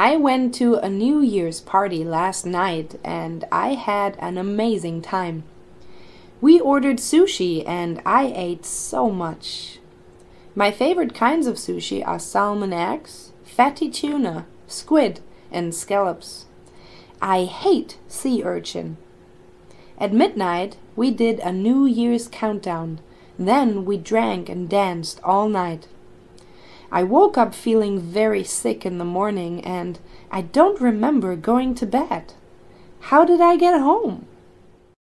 I went to a New Year's party last night and I had an amazing time. We ordered sushi and I ate so much. My favorite kinds of sushi are salmon eggs, fatty tuna, squid, and scallops. I hate sea urchin. At midnight, we did a New Year's countdown. Then we drank and danced all night. I woke up feeling very sick in the morning and I don't remember going to bed. How did I get home?